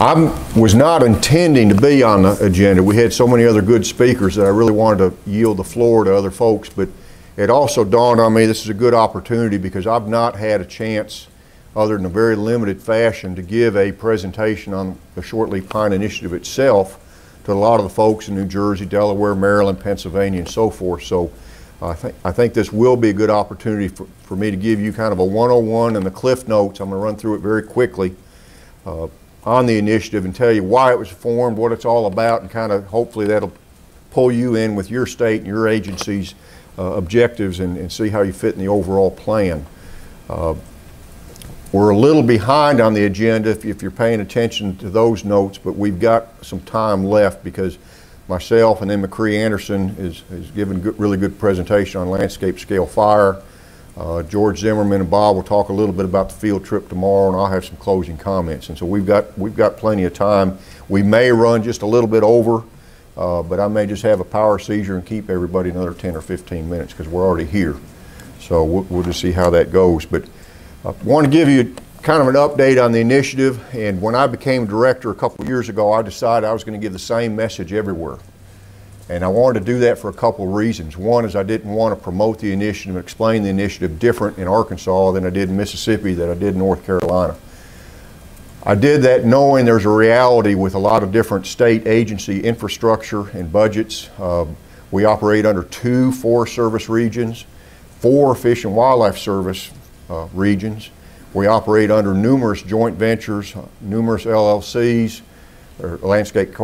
I was not intending to be on the agenda. We had so many other good speakers that I really wanted to yield the floor to other folks, but it also dawned on me this is a good opportunity because I've not had a chance, other than a very limited fashion, to give a presentation on the Shortleaf Pine Initiative itself to a lot of the folks in New Jersey, Delaware, Maryland, Pennsylvania, and so forth. So I think, I think this will be a good opportunity for, for me to give you kind of a 101 and the cliff notes. I'm going to run through it very quickly uh, on the initiative and tell you why it was formed, what it's all about, and kind of hopefully that'll pull you in with your state and your agency's uh, objectives and, and, see how you fit in the overall plan. Uh, we're a little behind on the agenda if, if, you're paying attention to those notes, but we've got some time left because myself and then McRee Anderson is, is given good, really good presentation on landscape scale fire. Uh, George Zimmerman and Bob will talk a little bit about the field trip tomorrow, and I'll have some closing comments. And so we've got we've got plenty of time. We may run just a little bit over, uh, but I may just have a power seizure and keep everybody another 10 or 15 minutes because we're already here. So we'll, we'll, just see how that goes. But I want to give you kind of an update on the initiative. And when I became director a couple years ago, I decided I was going to give the same message everywhere. And I wanted to do that for a couple of reasons. One is I didn't want to promote the initiative explain the initiative different in Arkansas than I did in Mississippi, than I did in North Carolina. I did that knowing there's a reality with a lot of different state agency infrastructure and budgets. Um, we operate under two Forest Service regions, four Fish and Wildlife Service uh, regions. We operate under numerous joint ventures, numerous LLCs, or landscape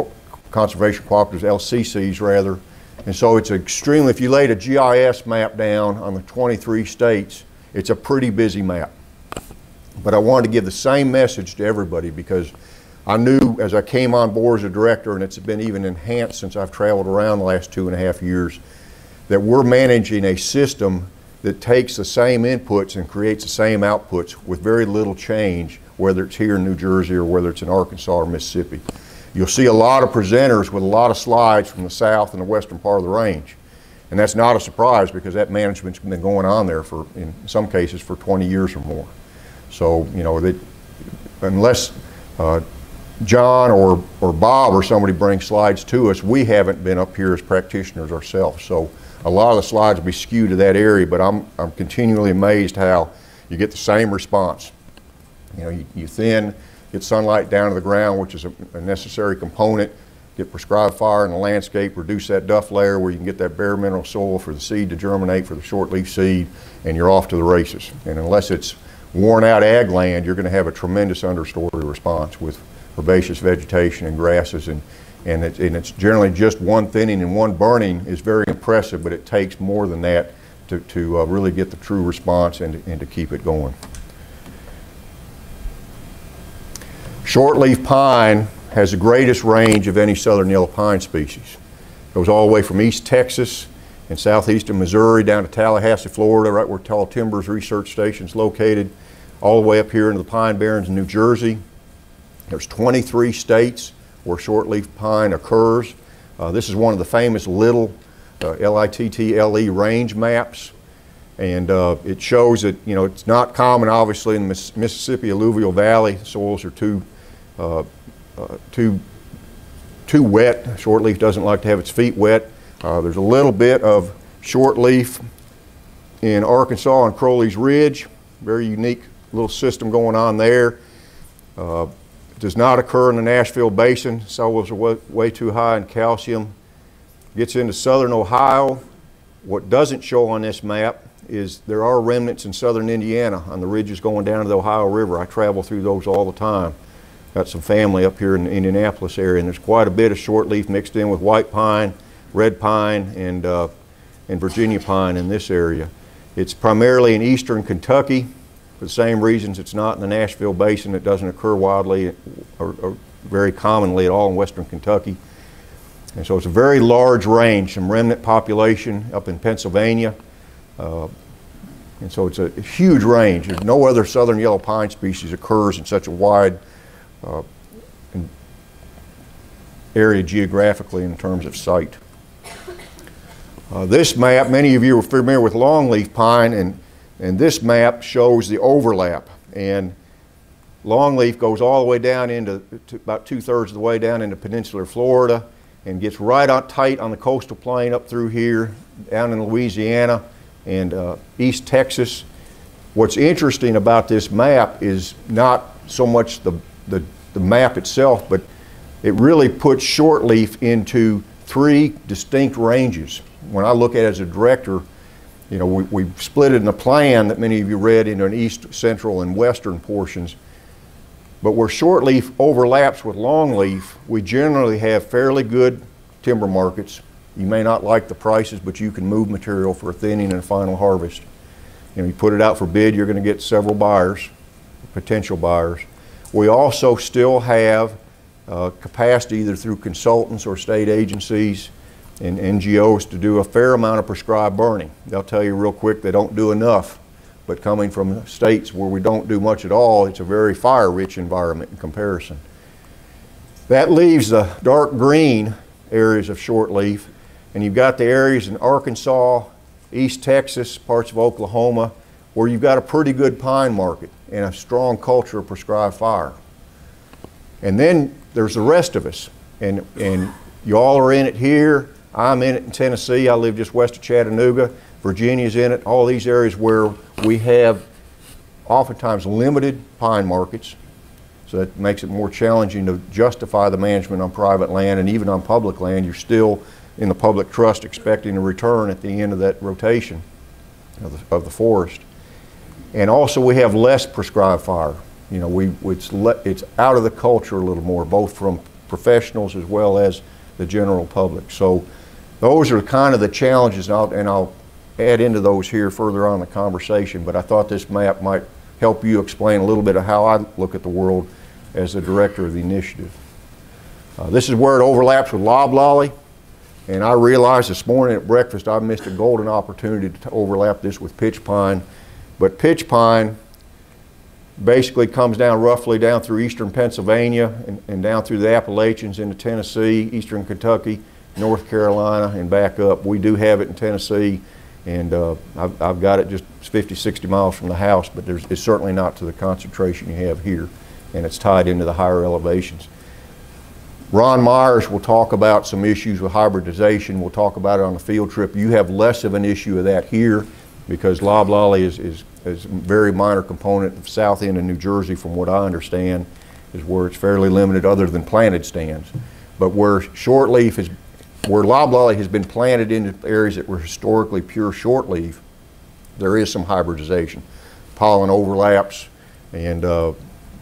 conservation cooperatives, LCCs rather. And so it's extremely, if you laid a GIS map down on the 23 states, it's a pretty busy map. But I wanted to give the same message to everybody because I knew as I came on board as a director, and it's been even enhanced since I've traveled around the last two and a half years, that we're managing a system that takes the same inputs and creates the same outputs with very little change, whether it's here in New Jersey or whether it's in Arkansas or Mississippi. You'll see a lot of presenters with a lot of slides from the south and the western part of the range. And that's not a surprise because that management's been going on there for, in some cases, for 20 years or more. So, you know, that unless uh, John or, or Bob or somebody brings slides to us, we haven't been up here as practitioners ourselves. So a lot of the slides will be skewed to that area, but I'm, I'm continually amazed how you get the same response. You know, you, you thin, get sunlight down to the ground, which is a, a necessary component, get prescribed fire in the landscape, reduce that duff layer where you can get that bare mineral soil for the seed to germinate for the shortleaf seed, and you're off to the races. And unless it's worn out ag land, you're going to have a tremendous understory response with herbaceous vegetation and grasses. And, and, it, and it's generally just one thinning and one burning is very impressive, but it takes more than that to, to uh, really get the true response and, and to keep it going. Shortleaf pine has the greatest range of any southern yellow pine species. It goes all the way from East Texas and southeastern Missouri down to Tallahassee, Florida, right where Tall Timbers Research Station is located, all the way up here into the Pine Barrens in New Jersey. There's 23 states where shortleaf pine occurs. Uh, this is one of the famous little uh, L-I-T-T-L-E range maps. And uh, it shows that, you know, it's not common, obviously, in the Miss Mississippi alluvial valley. Soils are too, too, too wet. Shortleaf doesn't like to have its feet wet. Uh, there's a little bit of shortleaf in Arkansas on Crowley's Ridge. Very unique little system going on there. Uh, does not occur in the Nashville Basin. Soils are way too high in calcium. Gets into southern Ohio. What doesn't show on this map is there are remnants in southern Indiana on the ridges going down to the Ohio River. I travel through those all the time. Got some family up here in the Indianapolis area, and there's quite a bit of shortleaf mixed in with white pine, red pine, and, uh, and Virginia pine in this area. It's primarily in eastern Kentucky. For the same reasons it's not in the Nashville Basin. It doesn't occur widely or, or very commonly at all in western Kentucky. And so it's a very large range, some remnant population up in Pennsylvania. Uh, and so it's a huge range. No other southern yellow pine species occurs in such a wide uh, area geographically in terms of site. Uh, this map, many of you are familiar with longleaf pine, and and this map shows the overlap. And Longleaf goes all the way down into, to about two-thirds of the way down into peninsular Florida and gets right on tight on the coastal plain up through here, down in Louisiana and uh, East Texas. What's interesting about this map is not so much the, the, the map itself, but it really puts shortleaf into three distinct ranges. When I look at it as a director, you know, we, we split it in the plan that many of you read into an east, central, and western portions. But where shortleaf overlaps with longleaf, we generally have fairly good timber markets. You may not like the prices, but you can move material for a thinning and a final harvest. You know, you put it out for bid, you're going to get several buyers, potential buyers. We also still have uh, capacity either through consultants or state agencies and NGOs to do a fair amount of prescribed burning. They'll tell you real quick they don't do enough, but coming from states where we don't do much at all, it's a very fire-rich environment in comparison. That leaves the dark green areas of shortleaf, and you've got the areas in Arkansas, East Texas, parts of Oklahoma, where you've got a pretty good pine market and a strong culture of prescribed fire. And then there's the rest of us, and, and you all are in it here, I'm in it in Tennessee. I live just west of Chattanooga. Virginia's in it. All these areas where we have oftentimes limited pine markets. So that makes it more challenging to justify the management on private land and even on public land. You're still in the public trust expecting a return at the end of that rotation of the, of the forest. And also we have less prescribed fire. You know, we, it's, le, it's out of the culture a little more, both from professionals as well as the general public. So those are kind of the challenges, and I'll, and I'll add into those here further on in the conversation, but I thought this map might help you explain a little bit of how I look at the world as the director of the initiative. Uh, this is where it overlaps with loblolly, and I realized this morning at breakfast I missed a golden opportunity to overlap this with pitch pine, but pitch pine basically comes down roughly down through eastern Pennsylvania and, and down through the Appalachians into Tennessee, eastern Kentucky, North Carolina and back up. We do have it in Tennessee, and uh, I've, I've, got it just 50, 60 miles from the house, but it's certainly not to the concentration you have here, and it's tied into the higher elevations. Ron Myers will talk about some issues with hybridization. We'll talk about it on the field trip. You have less of an issue of that here because loblolly is, is, is a very minor component of south end of New Jersey, from what I understand, is where it's fairly limited other than planted stands. But where shortleaf is where loblolly has been planted into areas that were historically pure shortleaf, there is some hybridization. Pollen overlaps, and, uh,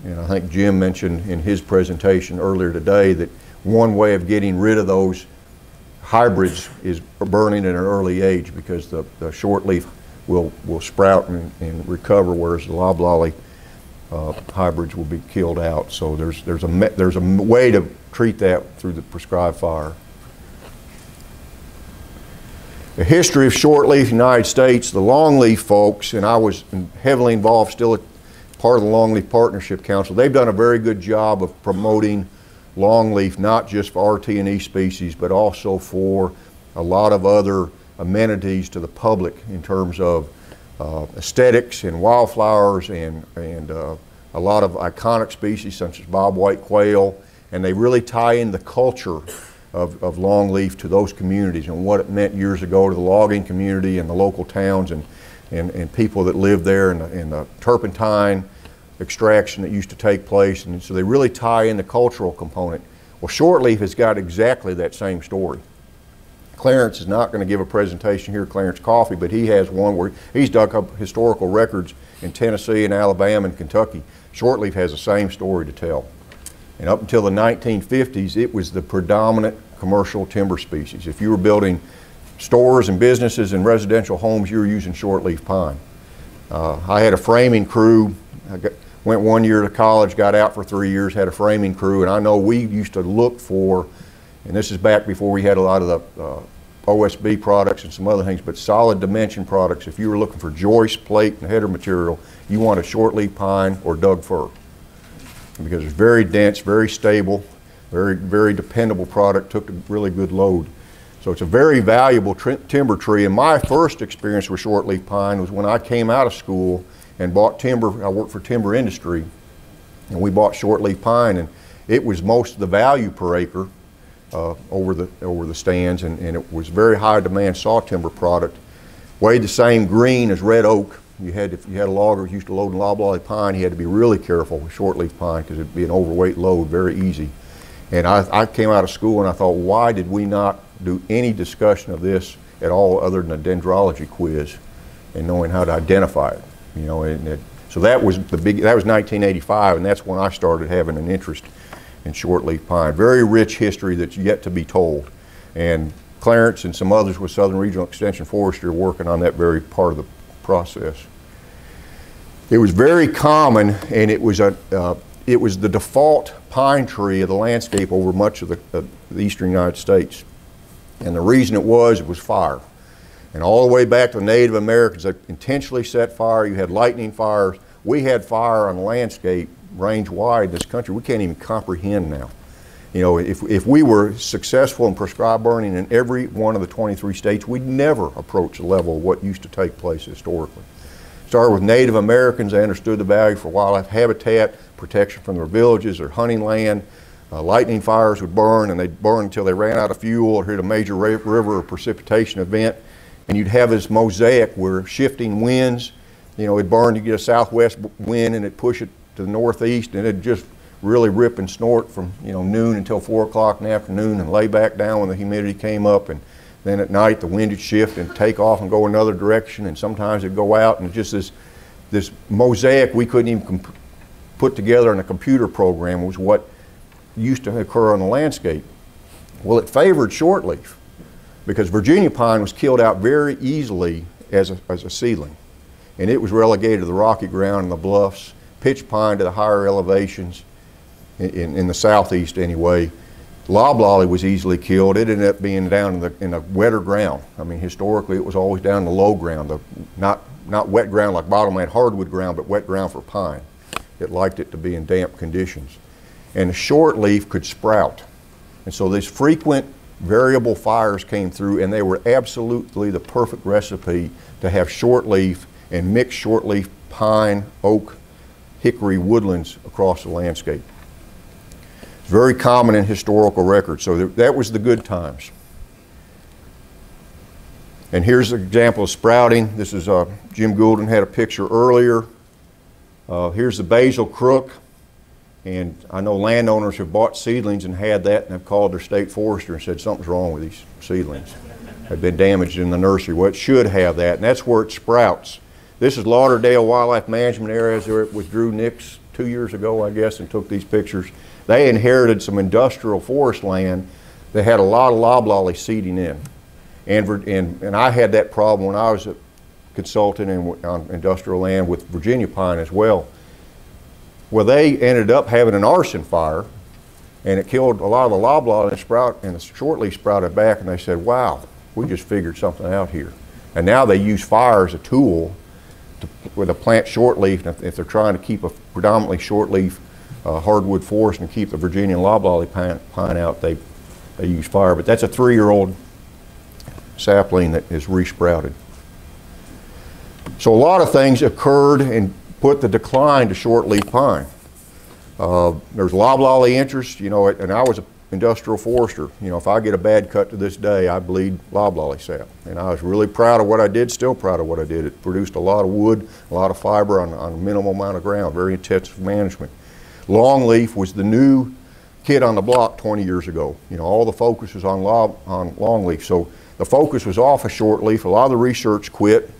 and I think Jim mentioned in his presentation earlier today that one way of getting rid of those hybrids is burning at an early age because the, the shortleaf will, will sprout and, and recover, whereas the loblolly uh, hybrids will be killed out. So there's, there's, a, there's a way to treat that through the prescribed fire. The history of shortleaf United States, the longleaf folks, and I was heavily involved still at part of the Longleaf Partnership Council, they've done a very good job of promoting longleaf, not just for RT&E species, but also for a lot of other amenities to the public in terms of uh, aesthetics and wildflowers and, and uh, a lot of iconic species such as bobwhite quail. And they really tie in the culture of, of longleaf to those communities and what it meant years ago to the logging community and the local towns and, and, and people that lived there and and the turpentine extraction that used to take place. And so they really tie in the cultural component. Well, shortleaf has got exactly that same story. Clarence is not going to give a presentation here, Clarence Coffey, but he has one where he's dug up historical records in Tennessee and Alabama and Kentucky. Shortleaf has the same story to tell. And up until the 1950s, it was the predominant commercial timber species. If you were building stores and businesses and residential homes, you were using shortleaf pine. Uh, I had a framing crew. I got, went one year to college, got out for three years, had a framing crew, and I know we used to look for, and this is back before we had a lot of the uh, OSB products and some other things, but solid dimension products. If you were looking for joist, plate, and header material, you want a shortleaf pine or Doug fir because it's very dense, very stable, very, very dependable product, took a really good load. So it's a very valuable timber tree. And my first experience with shortleaf pine was when I came out of school and bought timber. I worked for timber industry. And we bought shortleaf pine, and it was most of the value per acre uh, over the over the stands, and, and it was very high demand saw timber product. Weighed the same green as red oak. You had if you had a logger who used to load in loblolly pine, he had to be really careful with shortleaf pine because it'd be an overweight load very easy. And I, I came out of school and I thought, why did we not do any discussion of this at all other than a dendrology quiz and knowing how to identify it? You know, and it, so that was the big. That was 1985, and that's when I started having an interest in shortleaf pine. Very rich history that's yet to be told. And Clarence and some others with Southern Regional Extension Forestry are working on that very part of the process. It was very common, and it was a uh, it was the default pine tree of the landscape over much of the, uh, the eastern United States. And the reason it was, it was fire. And all the way back to the Native Americans that intentionally set fire, you had lightning fires. We had fire on the landscape range wide in this country we can't even comprehend now. You know, if, if we were successful in prescribed burning in every one of the 23 states, we'd never approach the level of what used to take place historically. Started with Native Americans, they understood the value for wildlife habitat, protection from their villages, their hunting land. Uh, lightning fires would burn, and they'd burn until they ran out of fuel or hit a major river or precipitation event. And you'd have this mosaic where shifting winds, you know, it'd burn, you get a southwest wind, and it'd push it to the northeast, and it'd just really rip and snort from you know noon until four o'clock in the afternoon, and lay back down when the humidity came up, and then at night the wind would shift and take off and go another direction, and sometimes it'd go out, and just this this mosaic we couldn't even put together in a computer program was what used to occur on the landscape. Well, it favored shortleaf because Virginia pine was killed out very easily as a, as a seedling, and it was relegated to the rocky ground and the bluffs pitch pine to the higher elevations in, in, the southeast anyway. Loblolly was easily killed. It ended up being down in the, in wetter ground. I mean, historically, it was always down in the low ground, the, not, not wet ground like bottomland hardwood ground, but wet ground for pine. It liked it to be in damp conditions. And the short leaf could sprout. And so these frequent variable fires came through, and they were absolutely the perfect recipe to have short leaf and mixed short leaf pine, oak, hickory woodlands across the landscape. It's very common in historical records, so that was the good times. And here's an example of sprouting. This is uh, Jim Guldin had a picture earlier. Uh, here's the basal crook. And I know landowners have bought seedlings and had that and have called their state forester and said something's wrong with these seedlings. They've been damaged in the nursery. Well, it should have that, and that's where it sprouts. This is Lauderdale Wildlife Management Area. With Drew Nix two years ago, I guess, and took these pictures. They inherited some industrial forest land that had a lot of loblolly seeding in. And, and, and I had that problem when I was a consultant in, on industrial land with Virginia pine as well. Well, they ended up having an arson fire, and it killed a lot of the loblolly and, sprout, and shortly sprouted back, and they said, wow, we just figured something out here. And now they use fire as a tool to, with a plant shortleaf, if, if they're trying to keep a predominantly shortleaf uh, hardwood forest and keep the Virginia loblolly pine, pine out, they, they use fire. But that's a three-year-old sapling that is resprouted. So a lot of things occurred and put the decline to shortleaf pine. Uh, there's loblolly interest, you know, and I was a industrial forester. You know, if I get a bad cut to this day, I bleed loblolly sap. And I was really proud of what I did, still proud of what I did. It produced a lot of wood, a lot of fiber on, on a minimal amount of ground, very intensive management. Longleaf was the new kid on the block 20 years ago. You know, all the focus was on, lob, on longleaf. So the focus was off of shortleaf. A lot of the research quit.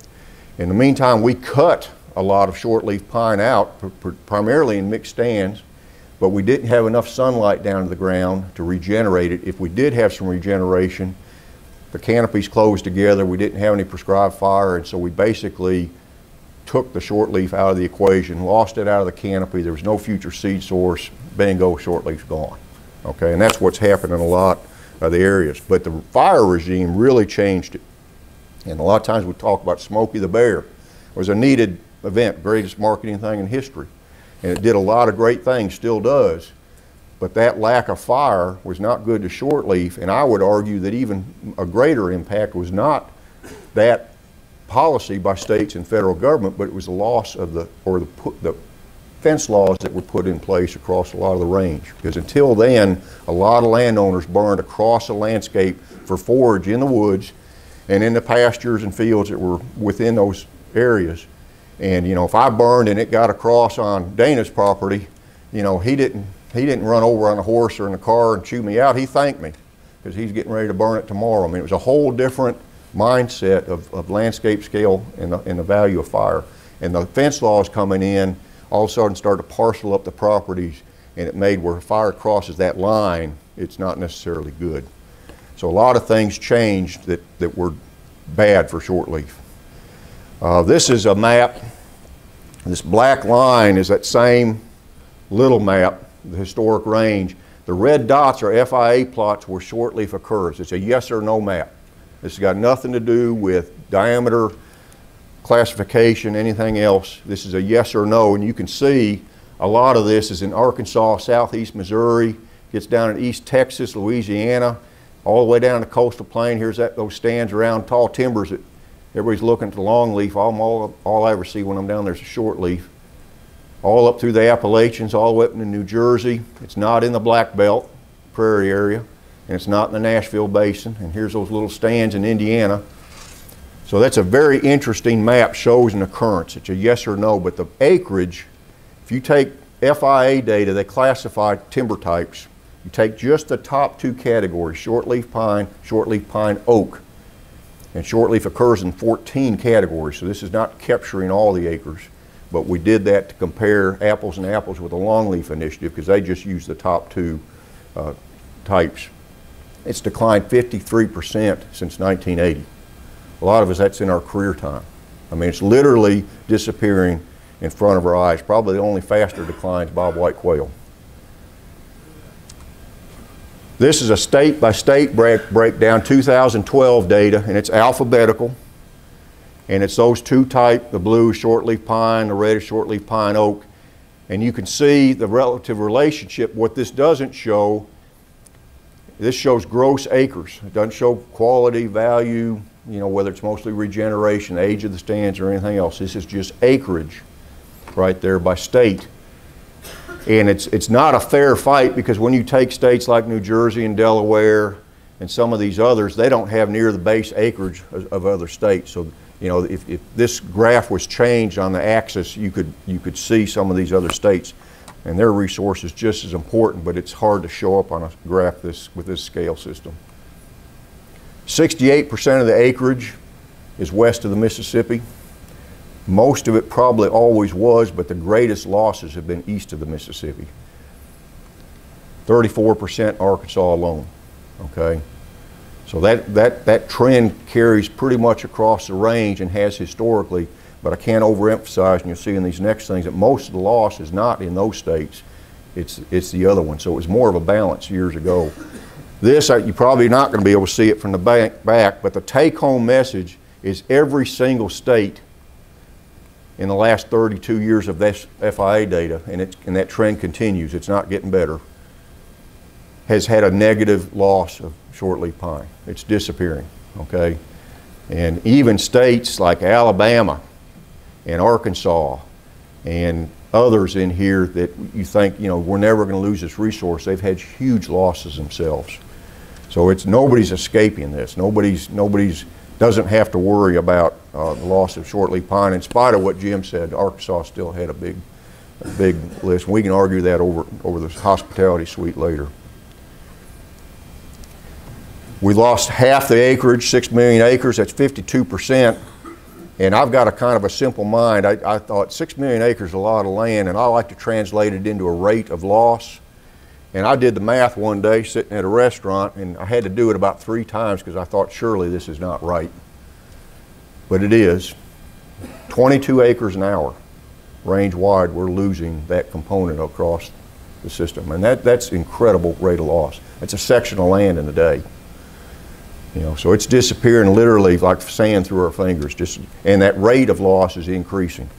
In the meantime, we cut a lot of shortleaf pine out, primarily in mixed stands but we didn't have enough sunlight down to the ground to regenerate it. If we did have some regeneration, the canopies closed together, we didn't have any prescribed fire, and so we basically took the shortleaf out of the equation, lost it out of the canopy, there was no future seed source, bingo, shortleaf's gone. Okay, and that's what's happened in a lot of the areas. But the fire regime really changed it. And a lot of times we talk about Smokey the Bear. It was a needed event, greatest marketing thing in history and it did a lot of great things, still does. But that lack of fire was not good to shortleaf, and I would argue that even a greater impact was not that policy by states and federal government, but it was the loss of the, or the, the fence laws that were put in place across a lot of the range. Because until then, a lot of landowners burned across the landscape for forage in the woods and in the pastures and fields that were within those areas. And you know, if I burned and it got across on Dana's property, you know, he didn't he didn't run over on a horse or in a car and chew me out. He thanked me because he's getting ready to burn it tomorrow. I mean, it was a whole different mindset of, of landscape scale and the, and the value of fire. And the fence laws coming in all of a sudden started to parcel up the properties and it made where fire crosses that line, it's not necessarily good. So a lot of things changed that, that were bad for short leaf. Uh, this is a map. This black line is that same little map, the historic range. The red dots are FIA plots where short leaf occurs. It's a yes or no map. This has got nothing to do with diameter, classification, anything else. This is a yes or no, and you can see a lot of this is in Arkansas, southeast Missouri, gets down in East Texas, Louisiana, all the way down the coastal plain. Here's that, those stands around tall timbers that everybody's looking at the long leaf. All, all, all I ever see when I'm down there is a short leaf. All up through the Appalachians, all the way up into New Jersey. It's not in the Black Belt, prairie area, and it's not in the Nashville Basin. And here's those little stands in Indiana. So that's a very interesting map, shows an occurrence. It's a yes or no, but the acreage, if you take FIA data, they classify timber types. You take just the top two categories, shortleaf pine, shortleaf pine oak. And shortleaf occurs in 14 categories, so this is not capturing all the acres. But we did that to compare apples and apples with the longleaf initiative because they just use the top two uh, types. It's declined 53% since 1980. A lot of us, that's in our career time. I mean, it's literally disappearing in front of our eyes. Probably the only faster decline is bobwhite quail. This is a state by state break, breakdown, 2012 data, and it's alphabetical. And it's those two type, the blue shortleaf pine, the red shortleaf pine oak. And you can see the relative relationship. What this doesn't show, this shows gross acres. It doesn't show quality, value, you know, whether it's mostly regeneration, age of the stands, or anything else. This is just acreage right there by state. And it's, it's not a fair fight because when you take states like New Jersey and Delaware and some of these others, they don't have near the base acreage of, other states. So, you know, if, if this graph was changed on the axis, you could, you could see some of these other states. And their resource is just as important, but it's hard to show up on a graph this, with this scale system. 68% of the acreage is west of the Mississippi. Most of it probably always was, but the greatest losses have been east of the Mississippi. 34% Arkansas alone, okay? So that, that, that trend carries pretty much across the range and has historically, but I can't overemphasize, and you'll see in these next things, that most of the loss is not in those states, it's, it's the other one. So it was more of a balance years ago. This, you're probably not going to be able to see it from the back, back but the take-home message is every single state in the last 32 years of this FIA data, and, it's, and that trend continues, it's not getting better, has had a negative loss of shortleaf pine. It's disappearing, okay? And even states like Alabama and Arkansas and others in here that you think, you know, we're never going to lose this resource, they've had huge losses themselves. So it's nobody's escaping this. Nobody's nobody's doesn't have to worry about uh, the loss of shortleaf pine. In spite of what Jim said, Arkansas still had a big, a big list. We can argue that over over the hospitality suite later. We lost half the acreage, six million acres. That's 52 percent. And I've got a kind of a simple mind. I, I thought six million acres is a lot of land, and I like to translate it into a rate of loss. And I did the math one day sitting at a restaurant, and I had to do it about three times because I thought surely this is not right. But it is. 22 acres an hour, range wide, we're losing that component across the system. And that, that's incredible rate of loss. That's a section of land in a day. You know, so it's disappearing literally like sand through our fingers, just, and that rate of loss is increasing.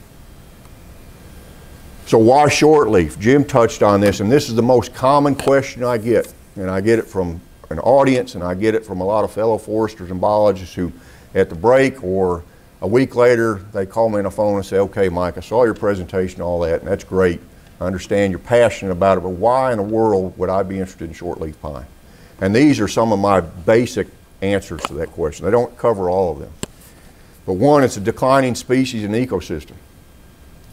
So why shortleaf? Jim touched on this, and this is the most common question I get. And I get it from an audience, and I get it from a lot of fellow foresters and biologists who, at the break or a week later, they call me on the phone and say, okay, Mike, I saw your presentation, all that, and that's great. I understand you're passionate about it, but why in the world would I be interested in shortleaf pine? And these are some of my basic answers to that question. They don't cover all of them. But one, it's a declining species the ecosystem.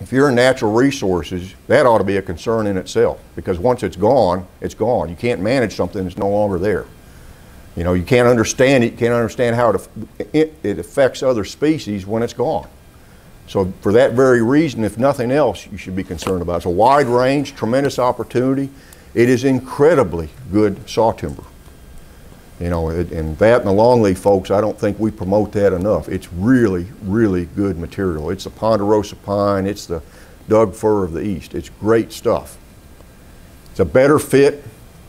If you're in natural resources, that ought to be a concern in itself because once it's gone, it's gone. You can't manage something that's no longer there. You know, you can't understand it, you can't understand how it, it, affects other species when it's gone. So for that very reason, if nothing else, you should be concerned about. It's a wide range, tremendous opportunity. It is incredibly good saw timber. You know, it, and that and the longleaf folks, I don't think we promote that enough. It's really, really good material. It's the ponderosa pine, it's the Doug fir of the East. It's great stuff. It's a better fit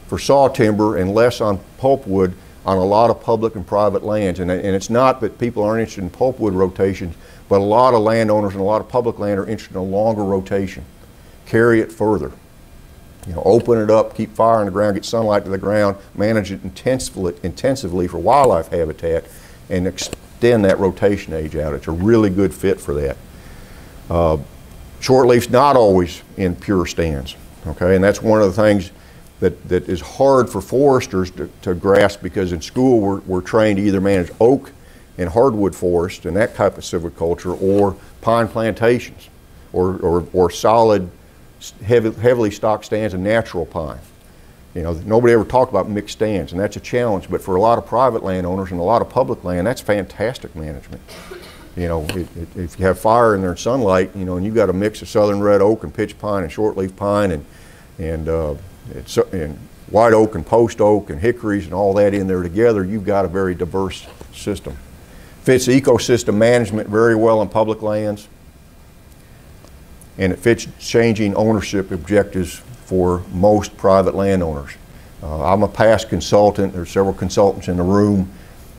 for saw timber and less on pulpwood on a lot of public and private lands. And, and it's not that people aren't interested in pulpwood rotations, but a lot of landowners and a lot of public land are interested in a longer rotation. Carry it further. You know, open it up, keep fire on the ground, get sunlight to the ground, manage it intensively, intensively for wildlife habitat, and extend that rotation age out. It's a really good fit for that. Uh, shortleaf's not always in pure stands, okay, and that's one of the things that, that is hard for foresters to, to grasp because in school we're, we're trained to either manage oak and hardwood forest and that type of silviculture or pine plantations or, or, or solid heavily stocked stands of natural pine. You know, nobody ever talked about mixed stands, and that's a challenge. But for a lot of private landowners and a lot of public land, that's fantastic management. You know, it, it, if you have fire in there and sunlight, you know, and you've got a mix of southern red oak and pitch pine and shortleaf pine and and uh, and white oak and post oak and hickories and all that in there together, you've got a very diverse system. Fits ecosystem management very well in public lands and it fits changing ownership objectives for most private landowners. Uh, I'm a past consultant. There's several consultants in the room.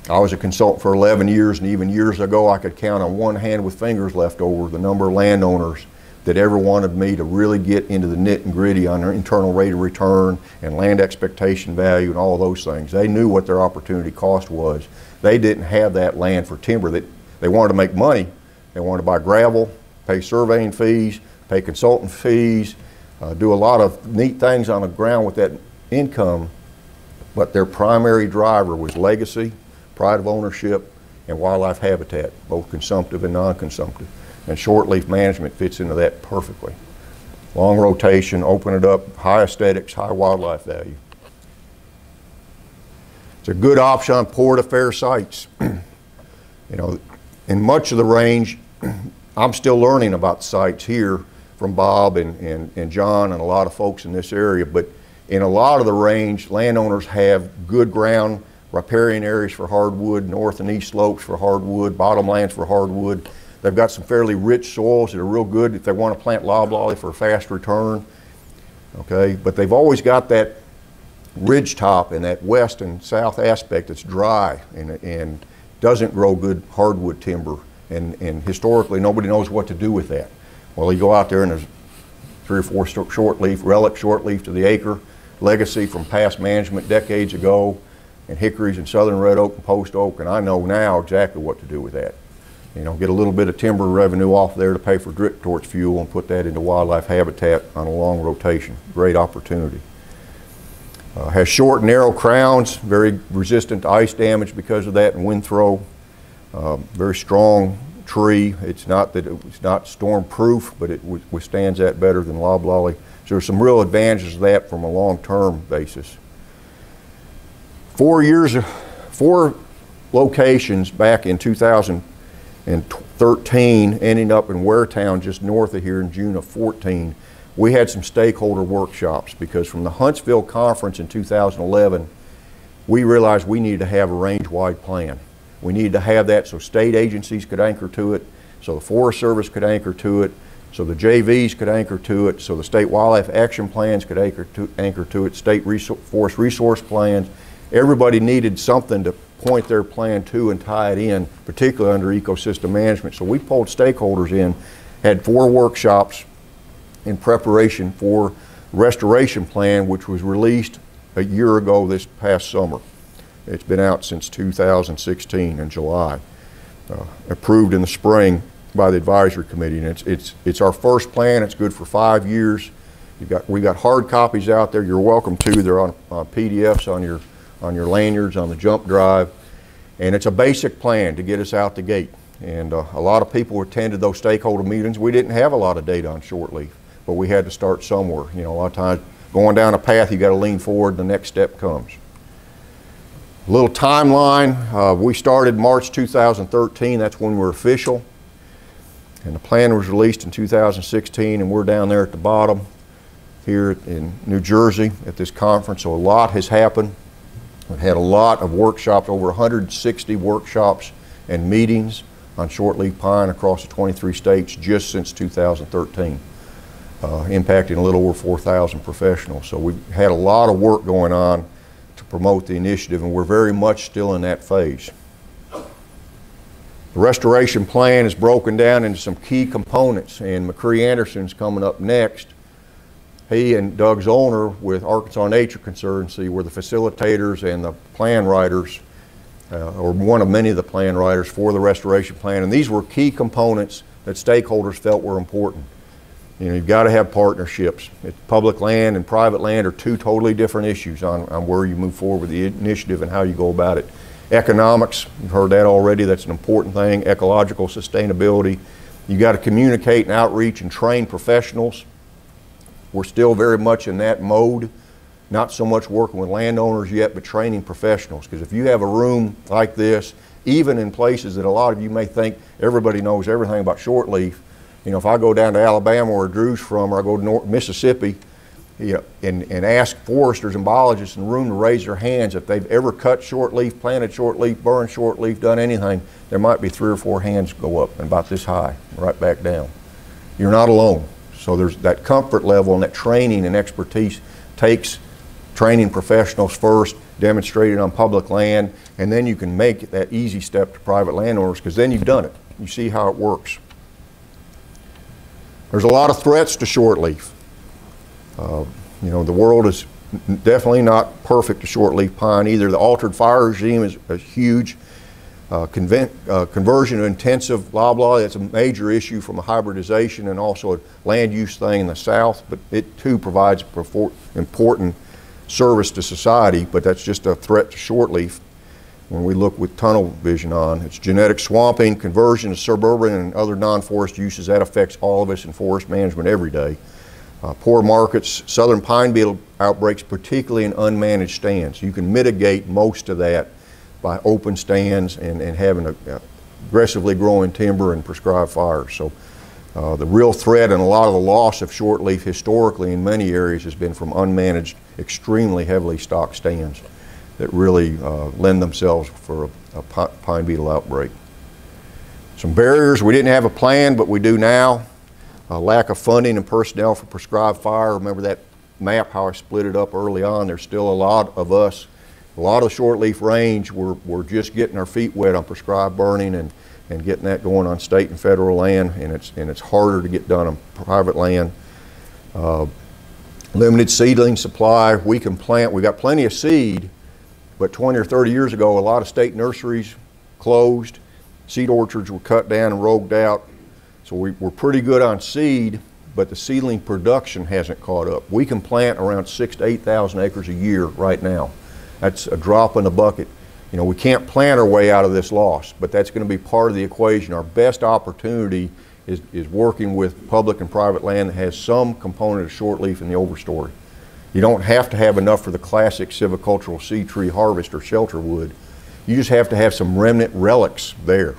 I was a consultant for 11 years, and even years ago, I could count on one hand with fingers left over the number of landowners that ever wanted me to really get into the nit and gritty on their internal rate of return and land expectation value and all those things. They knew what their opportunity cost was. They didn't have that land for timber. They, they wanted to make money. They wanted to buy gravel, pay surveying fees, pay consultant fees, uh, do a lot of neat things on the ground with that income, but their primary driver was legacy, pride of ownership, and wildlife habitat, both consumptive and non-consumptive. And shortleaf management fits into that perfectly. Long rotation, open it up, high aesthetics, high wildlife value. It's a good option on poor to fair sites. you know, in much of the range, I'm still learning about sites here from Bob and, and, and John and a lot of folks in this area, but in a lot of the range, landowners have good ground, riparian areas for hardwood, north and east slopes for hardwood, bottomlands for hardwood. They've got some fairly rich soils that are real good if they want to plant loblolly for a fast return. Okay, but they've always got that ridge top and that west and south aspect that's dry and, and doesn't grow good hardwood timber. And, and historically, nobody knows what to do with that. Well, you go out there and there's three or four short leaf, relic short leaf to the acre, legacy from past management decades ago, and hickories and southern red oak and post oak, and I know now exactly what to do with that. You know, get a little bit of timber revenue off there to pay for drip torch fuel and put that into wildlife habitat on a long rotation. Great opportunity. Uh, has short, narrow crowns, very resistant to ice damage because of that and wind throw. Uh, very strong tree. It's not that it's not storm proof, but it withstands that better than loblolly. So there's some real advantages of that from a long-term basis. Four years, four locations back in 2013, ending up in Waretown, just north of here in June of 14. We had some stakeholder workshops because from the Huntsville conference in 2011, we realized we needed to have a range-wide plan. We needed to have that so state agencies could anchor to it, so the Forest Service could anchor to it, so the JVs could anchor to it, so the state wildlife action plans could anchor to, anchor to it, state resource, forest resource plans. Everybody needed something to point their plan to and tie it in, particularly under ecosystem management. So we pulled stakeholders in, had four workshops in preparation for restoration plan, which was released a year ago this past summer. It's been out since 2016 in July. Uh, approved in the spring by the advisory committee. And it's, it's, it's our first plan. It's good for five years. You've got, we got hard copies out there. You're welcome to. They're on uh, PDFs on your, on your lanyards, on the jump drive. And it's a basic plan to get us out the gate. And uh, a lot of people attended those stakeholder meetings. We didn't have a lot of data on short leaf, but we had to start somewhere. You know, a lot of times going down a path, you got to lean forward, the next step comes. Little timeline, uh, we started March 2013, that's when we're official. And the plan was released in 2016, and we're down there at the bottom here in New Jersey at this conference. So a lot has happened. We've had a lot of workshops, over 160 workshops and meetings on shortleaf pine across the 23 states just since 2013, uh, impacting a little over 4,000 professionals. So we've had a lot of work going on promote the initiative, and we're very much still in that phase. The restoration plan is broken down into some key components, and McRee Anderson's coming up next. He and Doug Zollner with Arkansas Nature Conservancy were the facilitators and the plan writers, uh, or one of many of the plan writers for the restoration plan. And these were key components that stakeholders felt were important. You know, you've got to have partnerships. It's public land and private land are two totally different issues on, on where you move forward with the initiative and how you go about it. Economics, you've heard that already, that's an important thing. Ecological sustainability. You've got to communicate and outreach and train professionals. We're still very much in that mode, not so much working with landowners yet, but training professionals. Because if you have a room like this, even in places that a lot of you may think everybody knows everything about shortleaf, you know, if I go down to Alabama where Drew's from, or I go to North Mississippi, you know, and, and ask foresters and biologists in the room to raise their hands if they've ever cut shortleaf, planted shortleaf, burned shortleaf, done anything, there might be three or four hands go up and about this high, right back down. You're not alone. So there's that comfort level and that training and expertise takes training professionals first, demonstrated on public land, and then you can make that easy step to private landowners because then you've done it. You see how it works. There's a lot of threats to shortleaf. Uh, you know, the world is definitely not perfect to shortleaf pine either. The altered fire regime is, is huge. Uh, uh, conversion to intensive loblolly, that's a major issue from a hybridization and also a land use thing in the south, but it too provides important service to society, but that's just a threat to shortleaf when we look with tunnel vision on. It's genetic swamping, conversion to suburban and other non-forest uses, that affects all of us in forest management every day. Uh, poor markets, southern pine beetle outbreaks, particularly in unmanaged stands. You can mitigate most of that by open stands and, and having a, a aggressively growing timber and prescribed fires. So uh, the real threat and a lot of the loss of shortleaf historically in many areas has been from unmanaged, extremely heavily stocked stands that really uh, lend themselves for a, a, pine beetle outbreak. Some barriers, we didn't have a plan, but we do now. A lack of funding and personnel for prescribed fire. Remember that map, how I split it up early on. There's still a lot of us, a lot of shortleaf range. We're, we're just getting our feet wet on prescribed burning and, and getting that going on state and federal land, and it's, and it's harder to get done on private land. Uh, limited seedling supply. We can plant, we've got plenty of seed, but 20 or 30 years ago, a lot of state nurseries closed, seed orchards were cut down and rogued out. So we, are pretty good on seed, but the seedling production hasn't caught up. We can plant around six to 8,000 acres a year right now. That's a drop in the bucket. You know, we can't plant our way out of this loss, but that's going to be part of the equation. Our best opportunity is, is working with public and private land that has some component of shortleaf in the overstory. You don't have to have enough for the classic silvicultural seed tree harvest or shelter wood. You just have to have some remnant relics there.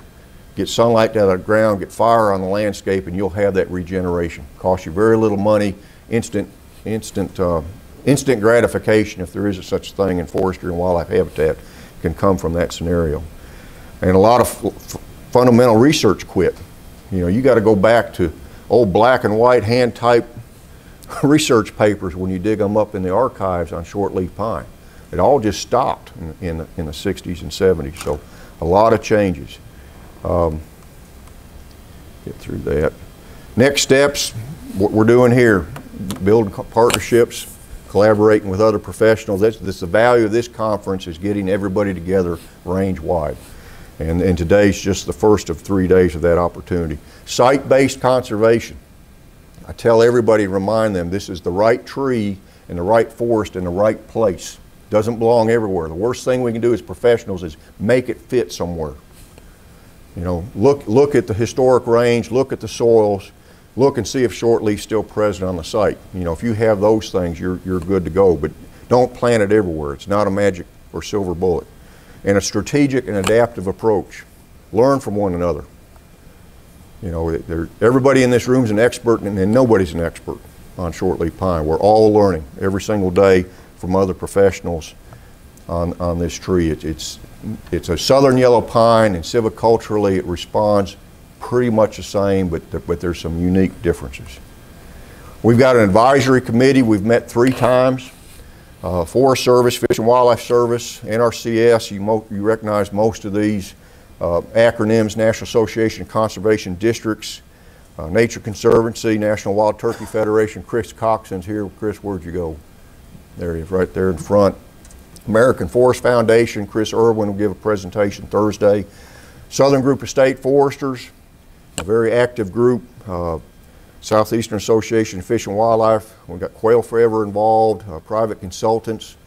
Get sunlight down the ground, get fire on the landscape, and you'll have that regeneration. Cost you very little money, instant, instant, uh, instant gratification, if there is a such a thing in forestry and wildlife habitat, can come from that scenario. And a lot of fundamental research quit. You know, you got to go back to old black and white hand type research papers when you dig them up in the archives on shortleaf pine. It all just stopped in, in, the, in the 60s and 70s. So a lot of changes. Um, get through that. Next steps, what we're doing here, building partnerships, collaborating with other professionals. That's, that's, the value of this conference is getting everybody together range wide. And, and today's just the first of three days of that opportunity. Site-based conservation. I tell everybody, remind them, this is the right tree in the right forest in the right place. Doesn't belong everywhere. The worst thing we can do as professionals is make it fit somewhere. You know, look, look at the historic range, look at the soils, look and see if shortleaf's still present on the site. You know, if you have those things, you're, you're good to go. But don't plant it everywhere. It's not a magic or silver bullet. And a strategic and adaptive approach. Learn from one another. You know, everybody in this room is an expert, and, and nobody's an expert on shortleaf pine. We're all learning every single day from other professionals on, on this tree. It, it's, it's a southern yellow pine, and silviculturally it responds pretty much the same, but, th- but there's some unique differences. We've got an advisory committee. We've met three times. Uh, Forest Service, Fish and Wildlife Service, NRCS, you, you recognize most of these uh, acronyms, National Association of Conservation Districts, uh, Nature Conservancy, National Wild Turkey Federation. Chris Coxon's here. Chris, where'd you go? There he is, right there in front. American Forest Foundation, Chris Irwin will give a presentation Thursday. Southern Group of State Foresters, a very active group. Uh, Southeastern Association of Fish and Wildlife. We've got Quail Forever involved, uh, private consultants.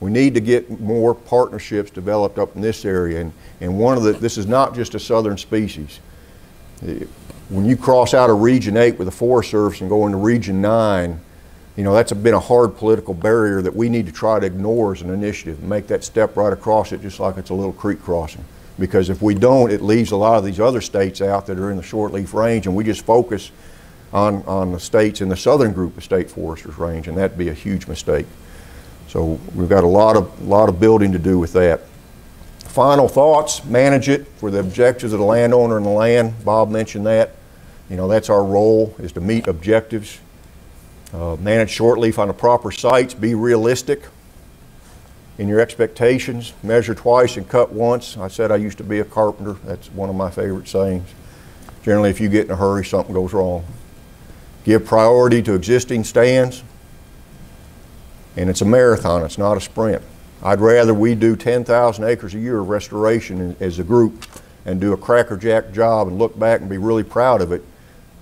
We need to get more partnerships developed up in this area. And, and one of the, this is not just a southern species. When you cross out of Region 8 with the Forest Service and go into Region 9, you know, that's been a hard political barrier that we need to try to ignore as an initiative and make that step right across it just like it's a little creek crossing. Because if we don't, it leaves a lot of these other states out that are in the shortleaf range and we just focus on, on the states in the southern group of state foresters range, and that'd be a huge mistake. So we've got a lot of, lot of building to do with that. Final thoughts, manage it for the objectives of the landowner and the land. Bob mentioned that. You know, that's our role, is to meet objectives. Uh, manage shortleaf on the proper sites, be realistic in your expectations, measure twice and cut once. I said I used to be a carpenter. That's one of my favorite sayings. Generally, if you get in a hurry, something goes wrong. Give priority to existing stands. And it's a marathon, it's not a sprint. I'd rather we do 10,000 acres a year of restoration as a group and do a crackerjack job and look back and be really proud of it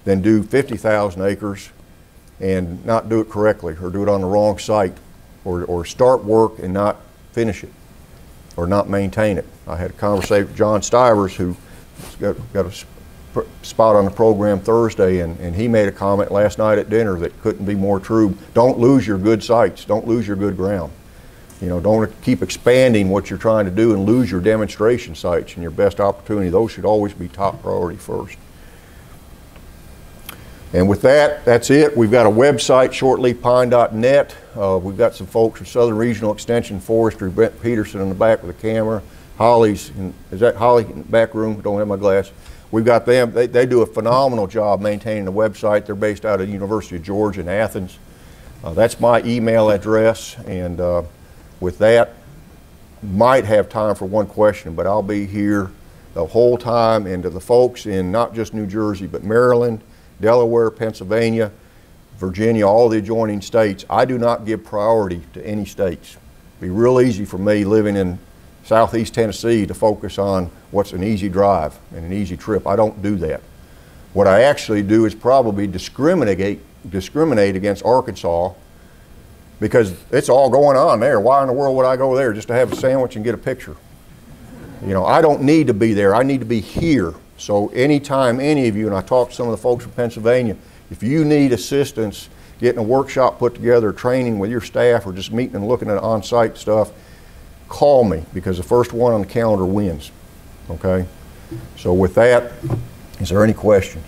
than do 50,000 acres and not do it correctly or do it on the wrong site or, or start work and not finish it or not maintain it. I had a conversation with John Stivers who's got, got a spot on the program Thursday and, and he made a comment last night at dinner that couldn't be more true. Don't lose your good sites. Don't lose your good ground. You know, don't keep expanding what you're trying to do and lose your demonstration sites and your best opportunity. Those should always be top priority first. And with that, that's it. We've got a website, shortleafpine.net. Uh, we've got some folks from Southern Regional Extension Forestry, Brent Peterson in the back with a camera. Holly's, in, is that Holly in the back room? Don't have my glass. We've got them. They, they do a phenomenal job maintaining the website. They're based out of the University of Georgia in Athens. Uh, that's my email address. And uh, with that, might have time for one question, but I'll be here the whole time. And to the folks in not just New Jersey, but Maryland, Delaware, Pennsylvania, Virginia, all the adjoining states, I do not give priority to any states. Be real easy for me living in southeast Tennessee to focus on what's an easy drive and an easy trip. I don't do that. What I actually do is probably discriminate, discriminate against Arkansas because it's all going on there. Why in the world would I go there just to have a sandwich and get a picture? You know, I don't need to be there. I need to be here. So anytime any of you, and I talked to some of the folks from Pennsylvania, if you need assistance getting a workshop put together, training with your staff, or just meeting and looking at on-site stuff, call me because the first one on the calendar wins. Okay? So with that, is there any questions?